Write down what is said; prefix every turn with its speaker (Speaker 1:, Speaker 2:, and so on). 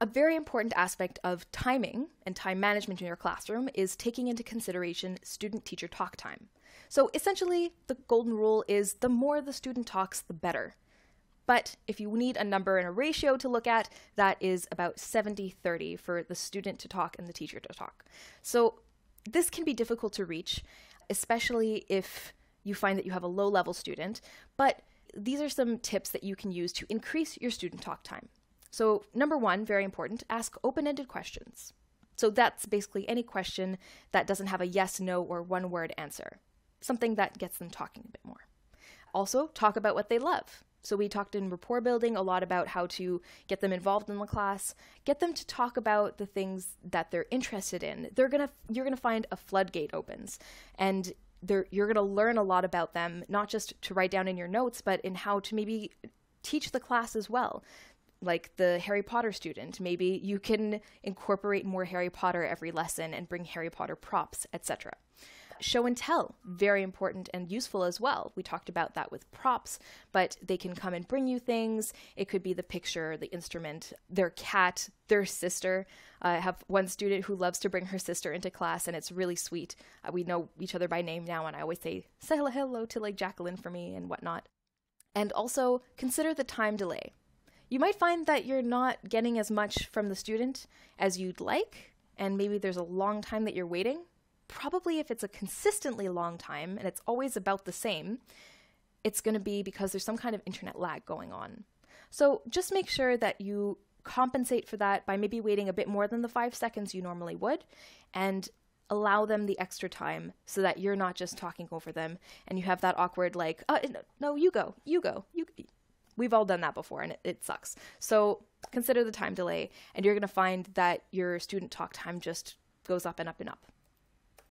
Speaker 1: A very important aspect of timing and time management in your classroom is taking into consideration student teacher talk time. So essentially, the golden rule is the more the student talks, the better. But if you need a number and a ratio to look at, that is about 70 30 for the student to talk and the teacher to talk. So this can be difficult to reach, especially if you find that you have a low level student. But these are some tips that you can use to increase your student talk time. So, number one, very important, ask open ended questions. So, that's basically any question that doesn't have a yes, no, or one word answer, something that gets them talking a bit more. Also, talk about what they love. So we talked in rapport building a lot about how to get them involved in the class, get them to talk about the things that they're interested in. They're to you're going to find a floodgate opens and you're going to learn a lot about them, not just to write down in your notes, but in how to maybe teach the class as well. Like the Harry Potter student, maybe you can incorporate more Harry Potter every lesson and bring Harry Potter props, etc. Show and tell, very important and useful as well. We talked about that with props, but they can come and bring you things. It could be the picture, the instrument, their cat, their sister. Uh, I have one student who loves to bring her sister into class, and it's really sweet. Uh, we know each other by name now, and I always say, say hello, to like Jacqueline for me and whatnot. And also consider the time delay. You might find that you're not getting as much from the student as you'd like, and maybe there's a long time that you're waiting probably if it's a consistently long time and it's always about the same, it's going to be because there's some kind of internet lag going on. So just make sure that you compensate for that by maybe waiting a bit more than the five seconds you normally would and allow them the extra time so that you're not just talking over them and you have that awkward like uh, no you go you go you we've all done that before and it, it sucks. So consider the time delay and you're going to find that your student talk time just goes up and up and up